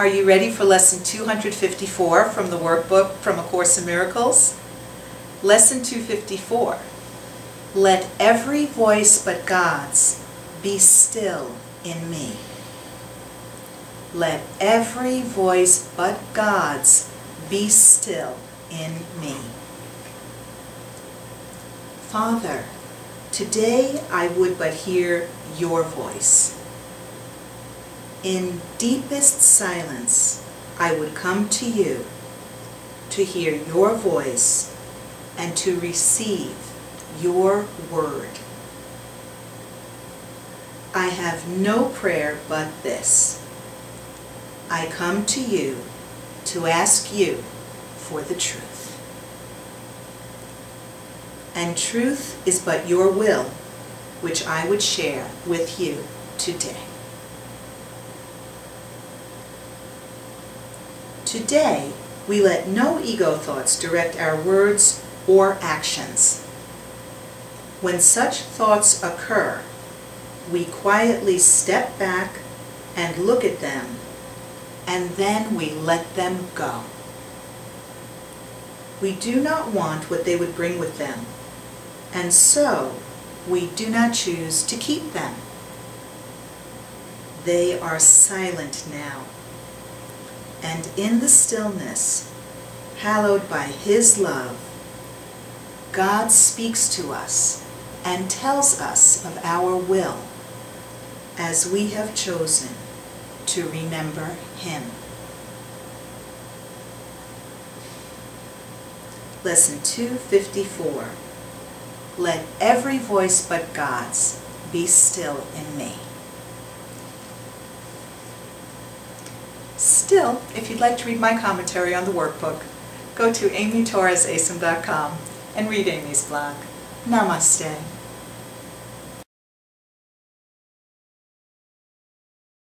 Are you ready for Lesson 254 from the workbook from A Course in Miracles? Lesson 254. Let every voice but God's be still in me. Let every voice but God's be still in me. Father, today I would but hear your voice. In deepest silence, I would come to you to hear your voice and to receive your word. I have no prayer but this. I come to you to ask you for the truth. And truth is but your will, which I would share with you today. Today, we let no ego thoughts direct our words or actions. When such thoughts occur, we quietly step back and look at them, and then we let them go. We do not want what they would bring with them, and so we do not choose to keep them. They are silent now and in the stillness, hallowed by His love, God speaks to us and tells us of our will as we have chosen to remember Him. Lesson 254 Let every voice but God's be still in me. Still, if you'd like to read my commentary on the workbook, go to amytorresacim.com and read Amy's blog. Namaste.